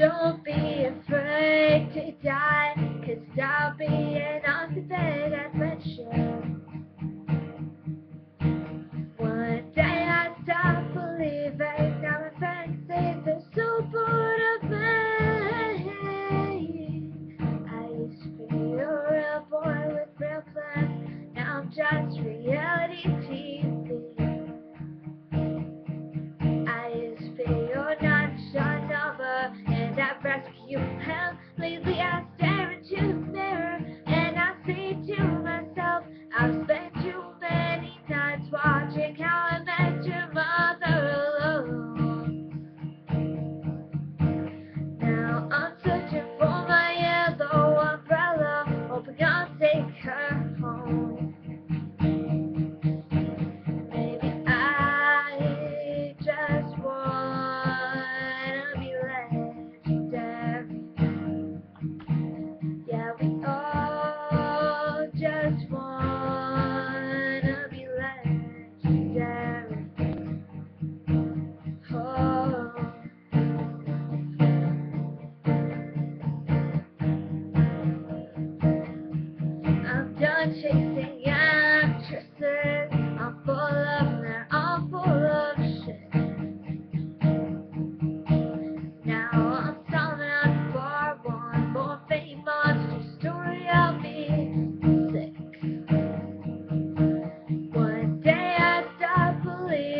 Don't be afraid to die, cause I'll be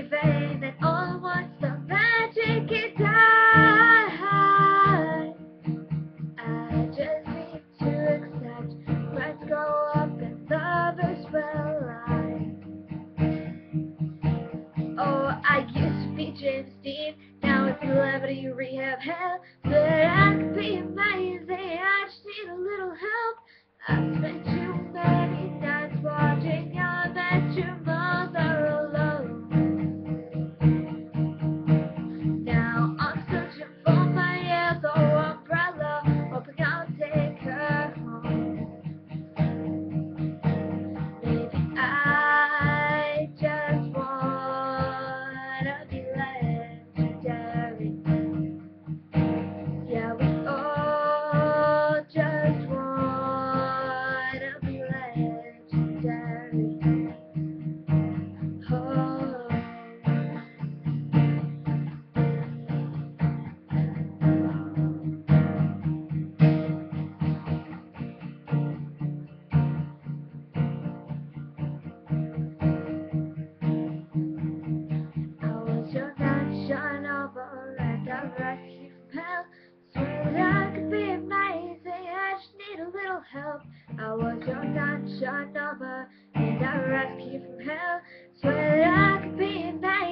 that all what's the magic is I. I just need to accept. Let's go up and lovers will lie. Oh, I used to be James Dean, now it's celebrity rehab hell. But I could be amazing, I just need a little help. I've spent too many nights watching. help. I was your gunshot number, and I rescued from hell. Swear I could be a knight.